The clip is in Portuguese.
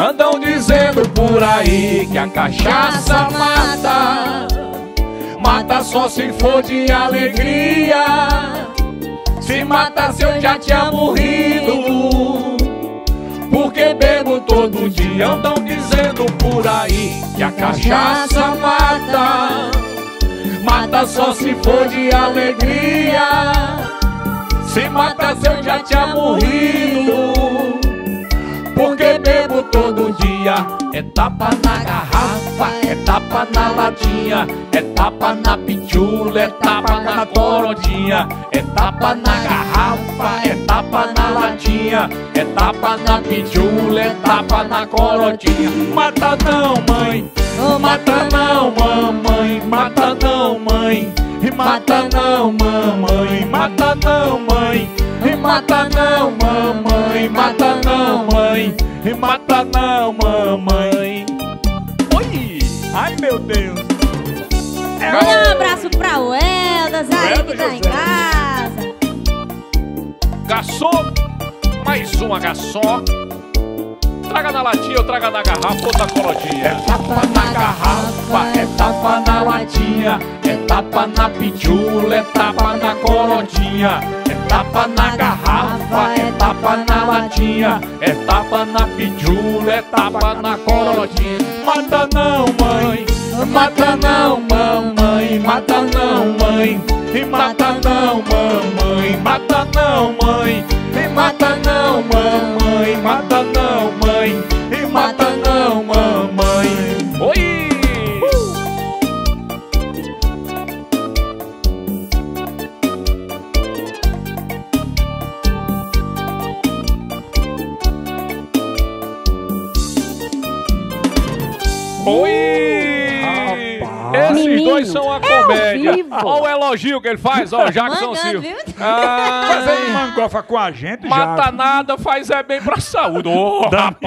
Andam dizendo por aí que a cachaça mata. Mata só se for de alegria. Se matasse eu já tinha morrido. Porque bebo todo dia. Andam dizendo por aí que a cachaça mata. Mata só se for de alegria. Se matasse eu já tinha morrido. Dia. É tapa na garrafa, é tapa na latinha, é tapa na pitula, é tapa na corodinha. É tapa na garrafa, é tapa na latinha, é tapa na pitula, é tapa na corodinha. Mata não, mãe, mata não, mamãe, mata não, mãe. Mata não, mamãe, mata não, mãe. Mata não, não, mãe. Mata não, mamãe. Oi! Ai, meu Deus! É Manda um abraço pra o Eldas aí que tá em José. casa. Garçom, mais uma garçom. Traga na latinha ou traga na garrafa ou na colodinha. É tapa na garrafa, é tapa na latinha, é tapa na pitula, é tapa na colodinha. Na latinha, é tapa na pitula, é tapa na colodinha. Mata não, mãe, mata não, mamãe, mata não, mãe. E mata não, mamãe, mata não, mãe. E mata não, mamãe, Oi! Rapaz. Esses Menino, dois são a é comédia. vivo. Olha o elogio que ele faz, ó, Jackson Silva. Ah, Fazendo mangofa com a gente, mata já. nada, faz é bem pra saúde. Ô, Dá rapaz.